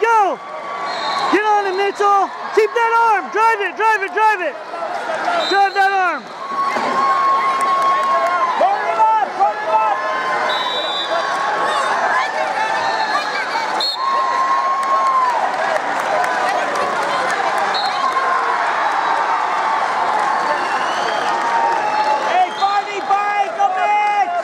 go. Get on it, Mitchell. Keep that arm. Drive it, drive it, drive it. Drive that arm. Hey, Barney, bye, go Mitch!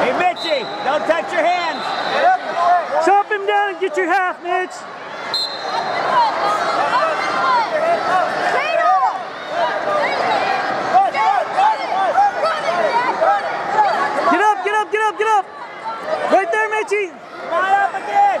Hey, Mitchie, don't touch your hands. Chop him down and get your half, Mitch. Get up, get up, get up, get up. Right there, Mitchie. Come up again.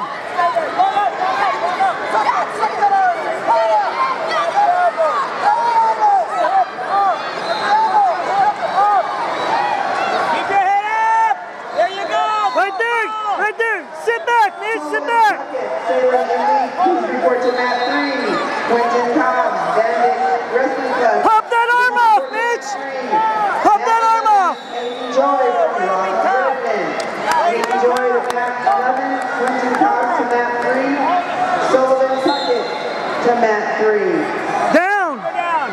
Keep your head up. There you go. Right there, right there. Sit back, Mitch, sit back. Sarah Lee, please report to mat three. Quentin Cobbs, Bandit Wrestling Club. Pop that arm off, Mitch. Pop that arm off. And Joy from Ross Burton. Lady Joy to mat 11. Quentin Cobbs to mat three. Sullivan Puckett to mat three. Down. Down.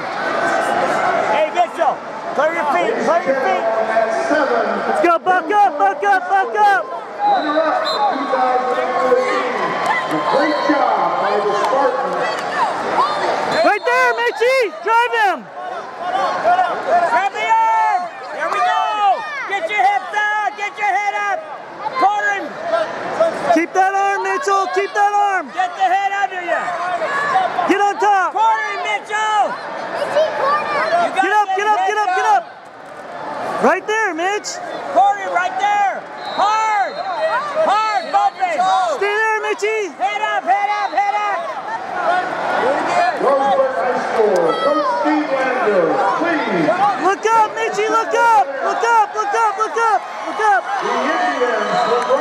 Hey, Mitchell, clear your feet. Clear your feet. Let's go, buck up, buck up, buck up. Right there, Mitchie. Drive him. Grab the arm. There we go. Get your hips out. Get your head up. Corner him. Keep that arm, Mitchell. Keep that arm. Get the head under you. Get on top. Corner him, Mitchell. You gotta Get up, get up, get up, get up. Right there, Mitch. Corner him right there. Hard. Hard, bumping. Stay there, Mitchie. Head up, head up, head up. Roseburg High School, Coach Steve Lander, please. Look up, Mitchie. Look up. Look up, look up, look up, look up.